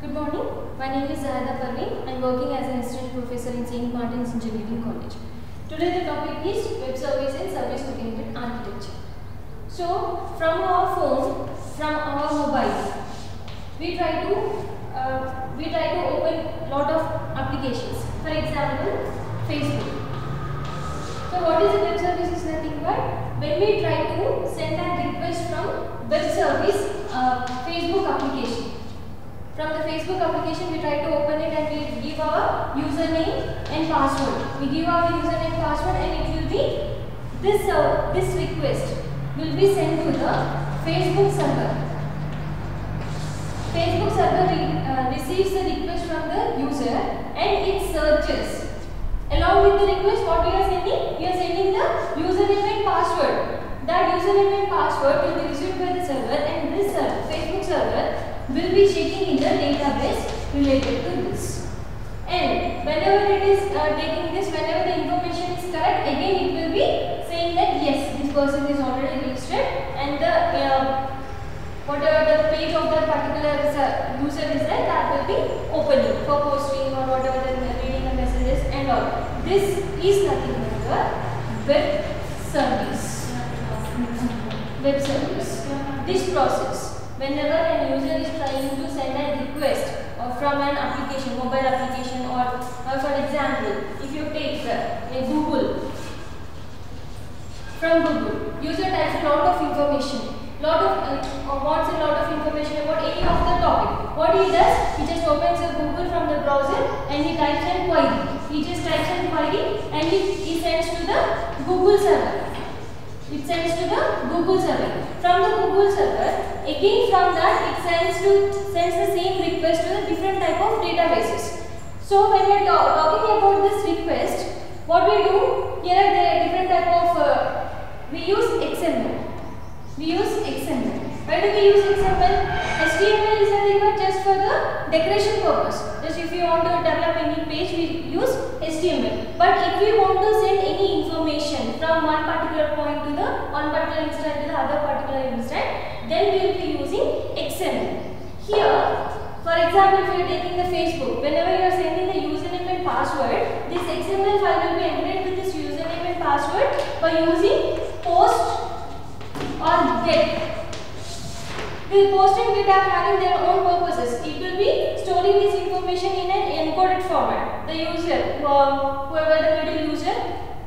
Good morning. My name is Zahida Parveen. I am working as an assistant professor in St. Martin's Engineering College. Today the topic is web service and service oriented architecture. So, from our phone, from our mobile, we try to uh, we try to open a lot of applications. For example, Facebook. So, what is a web service is nothing but when we try to send a request from web service uh, Facebook application. From the Facebook application, we try to open it and we give our username and password. We give our username and password and it will be this uh, this request will be sent to the Facebook server. Facebook server re, uh, receives the request from the user and it searches. Along with the request, what we are sending? We are sending the username and password. That username and password will be received by the server and this server, Facebook server will be checking in the database related to this. And whenever it is uh, taking this, whenever the information is correct, again it will be saying that yes, this person is already registered and the uh, whatever the page of that particular user is there, that will be opening for posting or whatever the reading the messages and all. This is nothing but web service. Web service. This process whenever an user is trying to send a request or from an application, mobile application or uh, for example, if you take uh, a Google, from Google, user types a lot of information, lot of uh, wants a lot of information about any of the topic. What he does, he just opens a Google from the browser and he types a query. He just types a query and he, he sends to the Google server. It sends to the Google server. From the Google server, again from that it sends to sends the same request to the different type of databases. So when we are talking about this request, what we do here are the different type of uh, we use XML. We use XML. Why do we use XML? HTML is nothing but just for the decoration purpose. Just if you want to develop any page, we use HTML. But if we want to send any information from one particular point one particular instant to the other particular instant, then we will be using XML. Here, for example, if you are taking the Facebook, whenever you are sending the username and password, this XML file will be encoded with this username and password by using post or get. The post and get are having their own purposes. It will be storing this information in an encoded format. The user, uh, whoever the middle user,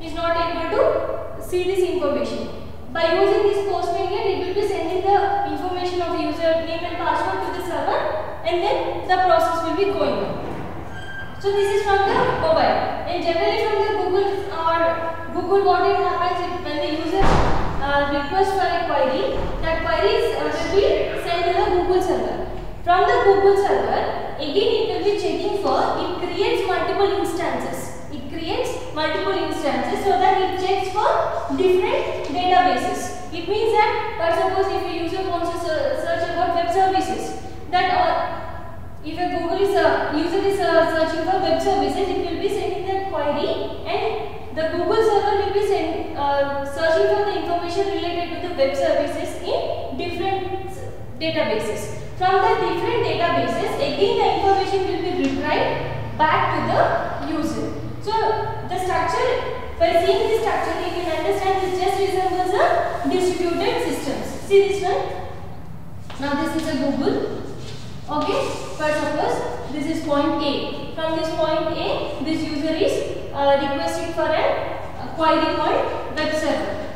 is not able to see this information. By using this post and it will be sending the information of the user name and password to the server and then the process will be going on. So this is from the mobile. And generally from the Google or Google what it happens when the user uh, request for a query, that query is, uh, will be sent to the Google server. From the Google server, again it will be checking for, it creates multiple instances. It creates multiple instances so that it checks for different databases. It means that, for suppose if a user wants to search about web services, that or if a Google is a user is uh, searching for web services, it will be sending that query and the Google server will be send, uh, searching for the information related to the web services in different databases. From the different databases, again the information will be retrieved back to the user. So the structure, by seeing this structure, you can understand this just resembles a distributed systems. See this one? Now this is a Google. Okay, for suppose this is point A. From this point A, this user is uh, requesting for a, a query called web server.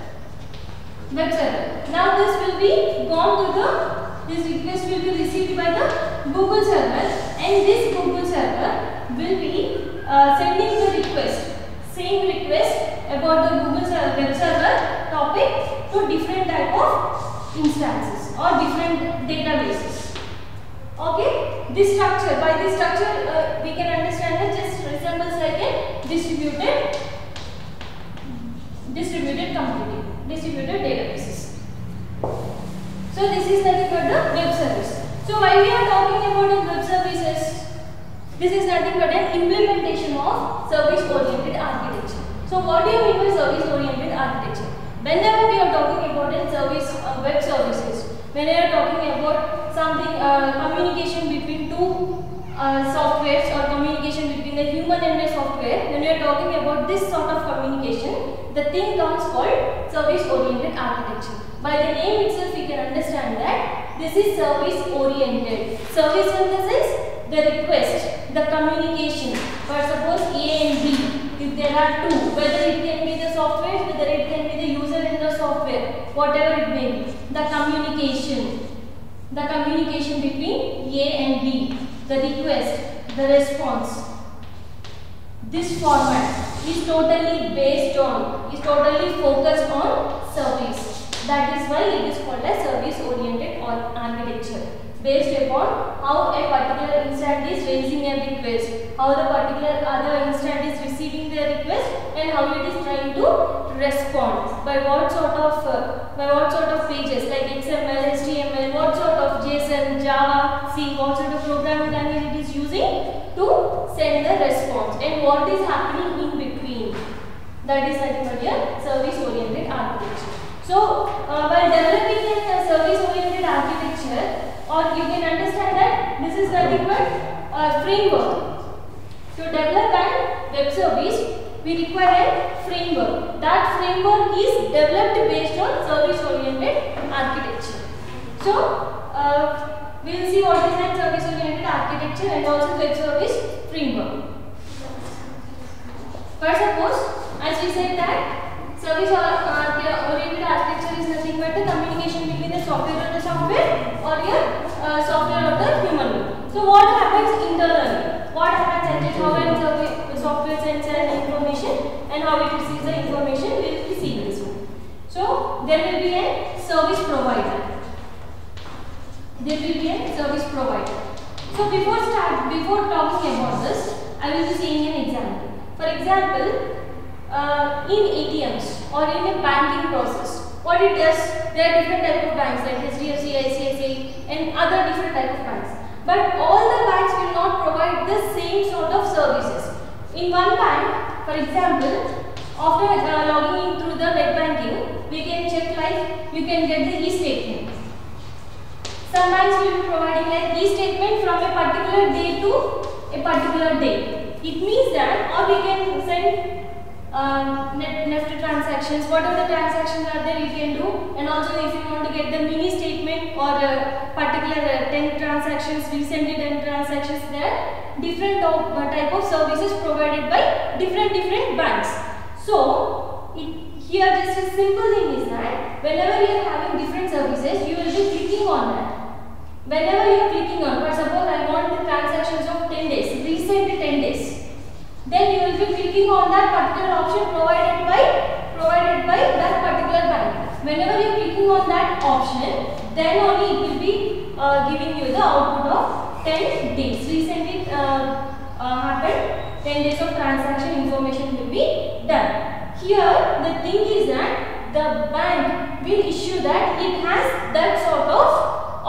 Web server. Now this will be gone to the, this request will be received by the Google server and this Google server will be uh, sending the request, same request about the Google web server topic to different type of instances or different databases. Okay, this structure, by this structure uh, we can understand that just resembles like a distributed, distributed computing, distributed databases. So this is nothing but the web service. So why we are talking about web services? This is nothing but an implementation of service-oriented architecture. So what do you mean by service-oriented architecture? Whenever we are talking about a service, uh, web services, when we are talking about something, uh, communication between two uh, softwares or communication between the human and the software, when we are talking about this sort of communication, the thing comes called service oriented architecture. By the name itself, we can understand that this is service oriented. Service in the sense the request, the communication. For suppose A and B, if there are two, whether it can be the software, whether it can be the user in the software, whatever it may be, the communication, the communication between A and B, the request, the response. This format is totally based on, is totally focused on service. That is why it is called as service oriented architecture based upon how a particular instant is raising a request, how the particular other instant is receiving the request and how it is trying to respond. By what sort of uh, by what sort of pages like XML, HTML, what sort of JSON, Java, C, what sort of programming language it is using to send the response and what is happening in between. That is nothing but service oriented architecture. So, uh, by developing a service oriented architecture, or you can understand that this is nothing but a framework. To develop an web service, we require a framework. That framework is developed based on service oriented architecture. So, uh, we will see what is that service oriented architecture and also web service framework. First suppose, as we said that service uh, oriented architecture is nothing but the communication between the software and the software or your uh, software of the human being. So what happens internally? What happens at how the software sends an information and how it receives the information will be seen this one. So there will be a service provider. There will be a service provider. So before start, before talking about this, I will be saying an example. For example, uh, in ATMs or in a banking process, what it does, there are different type of banks like HDFC, ICICI and other different type of banks. But all the banks will not provide the same sort of services. In one bank, for example, after uh, logging in through the web banking, we can check like you can get the e-statement. Some banks will be providing like e-statement from a particular day to a particular day. It means that or we can send uh, NEFT transactions, whatever the transactions are there you can do and also if you want to get the mini statement or uh, 10 transactions, recently 10 transactions there, different uh, type of services provided by different different banks. So, it, here just a simple thing is that whenever you are having different services, you will be clicking on that. Whenever you are clicking on, for suppose I want the transactions of 10 days, recent 10 days then you will be clicking on that particular option provided by provided by that particular bank. Whenever you are clicking on that option, then only it will be uh, giving you the output of 10 days. Recently uh, uh, happened 10 days of transaction information will be done. Here the thing is that the bank will issue that it has that sort of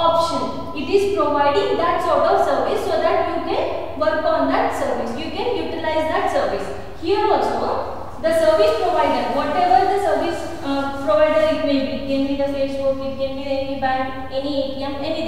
option. It is providing that sort of service so that you can work on that service. You can utilize that service. Here also, the service provider, whatever the service uh, provider it may be, it can be the Facebook, it can be any bank, any ATM, anything.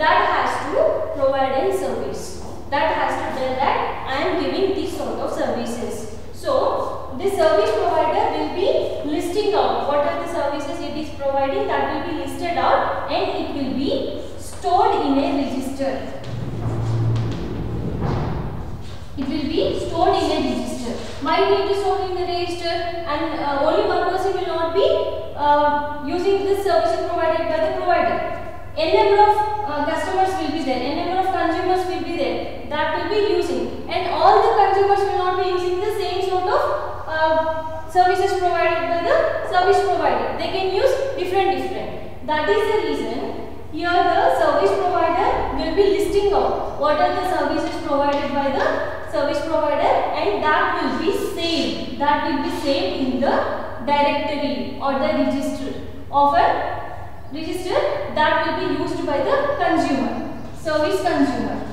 That has to provide a service. That has to tell that I am giving this sort of services. So, the service provider will be listing out what are the services it is providing that will be listed out and it will be stored in a register. It will be stored in a register. Why it is stored in the register and uh, only one person will not be uh, using this service provided by the provider. A number of uh, customers will be there, a number of consumers will be there that will be using and all the consumers will not be using the same sort of uh, services provided by the service provider. They can use different different. That is the reason here the service provider will be listing out what are the services provided by the service provider and that will be saved. That will be saved in the directory or the register of a register that will be used by the consumer, service consumer.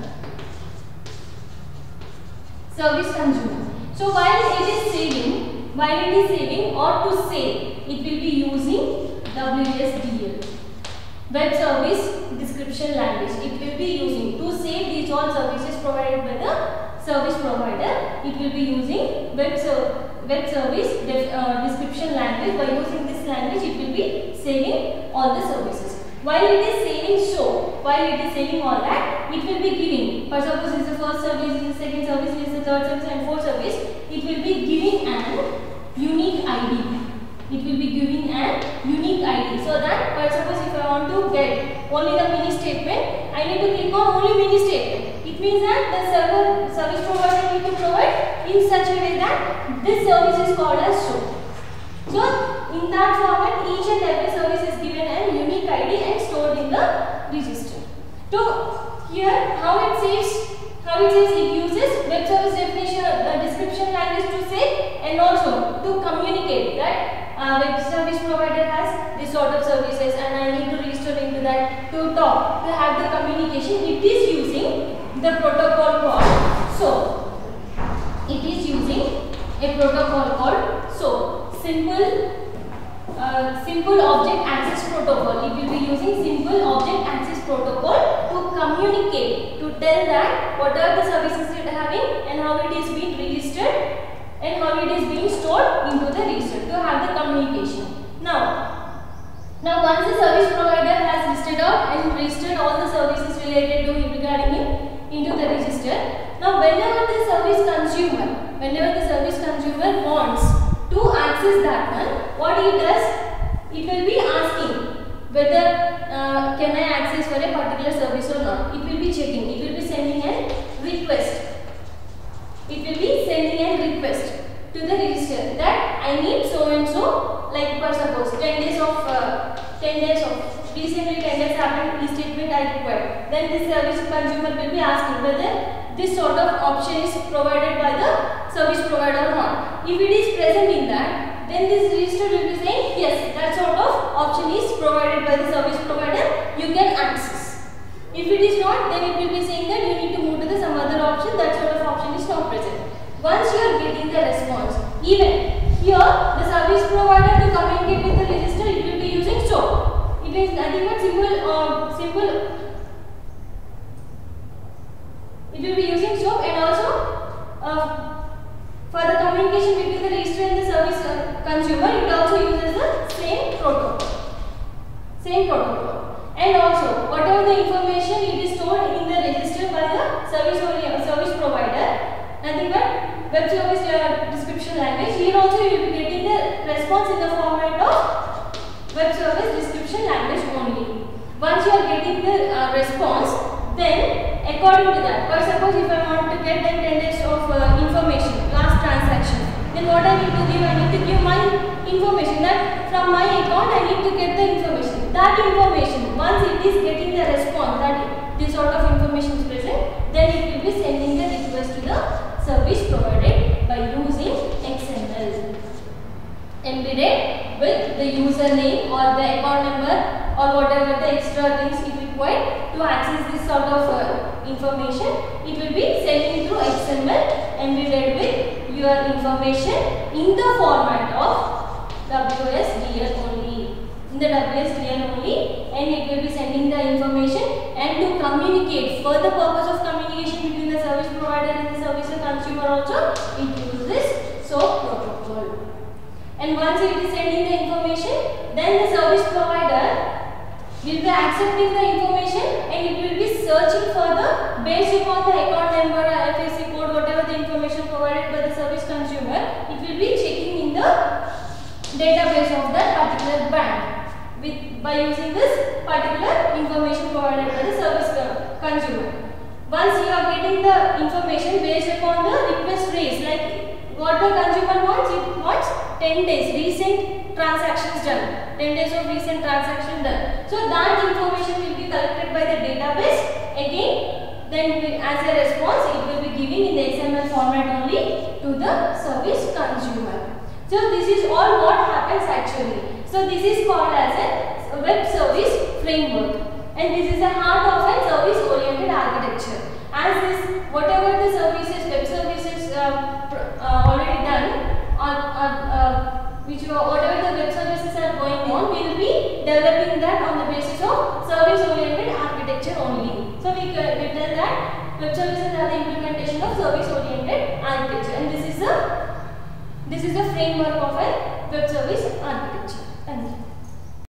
Service consumer. So while it is saving, while it is saving or to save, it will be using WSDL. Web Service Description Language. It will be using to save these all services provided by the service provider, it will be using web, ser web service uh, description language. By using this language, it will be saving all the services. While it is saving so, while it is saving all that, it will be giving. For suppose this is the first service, this is the second service, this is the third service and fourth service. It will be giving an unique ID. It will be giving an unique ID. So that, for suppose if I want to get only the mini statement, I need to click on only mini statement. It means that the server service provider need to provide in such a way that this service is called as show. So in that format, each and every service is given a unique ID and stored in the register. So here, how it says, how it says it uses web service definition, uh, description language to say and also to communicate that uh, web service provider has this sort of services and I need to register into that to talk, to have the communication. It is using the protocol called SOAP. It is using a protocol called SOAP. Simple uh, simple object access protocol. It will be using simple object access protocol to communicate, to tell that what are the services it having and how it is being registered and how it is being stored into the register to have the communication. Now, now once the service provider has listed out and registered all the services related to him regarding him into the register, now whenever the service consumer, whenever the service consumer wants to access that one, what he does, it will be asking whether uh, can I access for a particular service or not. It will be checking, it will be sending a request. It will be sending a request to the register that I need so and so like for suppose 10 days of uh, 10 days of recently 10 days happened e-statement I require. Then this service consumer will be asking whether this sort of option is provided by the service provider or not. If it is present in that, then this register will be saying yes, that sort of option is provided by the service provider, you can access. If it is not, then it will be saying that you need to move to the some other option, that sort of option is not present. Once you are getting the response, even here the service provider to communicate with the register, it will be using SOAP. It is nothing but simple, uh, simple it will be using SOAP and also uh, for the communication between the register and the service uh, consumer, it also uses the same protocol. Same protocol. And also, whatever the information it is stored in the register by the service uh, service provider, nothing but web service uh, description language. Here also you will be getting the response in the format of web service description language only. Once you are getting the uh, response, then according to that, for suppose if I want to get the 10 days of uh, information, last transaction, then what I need to give, I need to give my information that from my account I need to get the information. That information, once it is getting the response that this sort of information is present, then it will be sending the request to the service provided by using XML embedded with the username or the account number or whatever the extra things it required to access this sort of uh, information. It will be sending through XML embedded with your information in the format of WSDL only. In the WSDL only and it will be sending the information and to communicate for the purpose of communication between the service provider and the service consumer also it uses SOAP protocol. And once it is sending the information, then the service provider will be accepting the information and it will be searching further based upon the account number, IFSC provided by the service consumer, it will be checking in the database of that particular bank with by using this particular information provided by the service consumer. Once you are getting the information based upon the request raised, like what the consumer wants, it wants 10 days recent transactions done. 10 days of recent transaction done. So that information will be collected by the database. Again, then as a response, it will be given in the XML format only to the service consumer. So this is all what happens actually. So this is called as a web service framework. And this is a heart of a service oriented architecture. As this, whatever the services, web services uh, uh, already done or, or uh, which whatever the web services are going on, we will be developing that on the basis of service oriented architecture only. So we, web are the implementation of service oriented architecture. And this is the this is the framework of a web service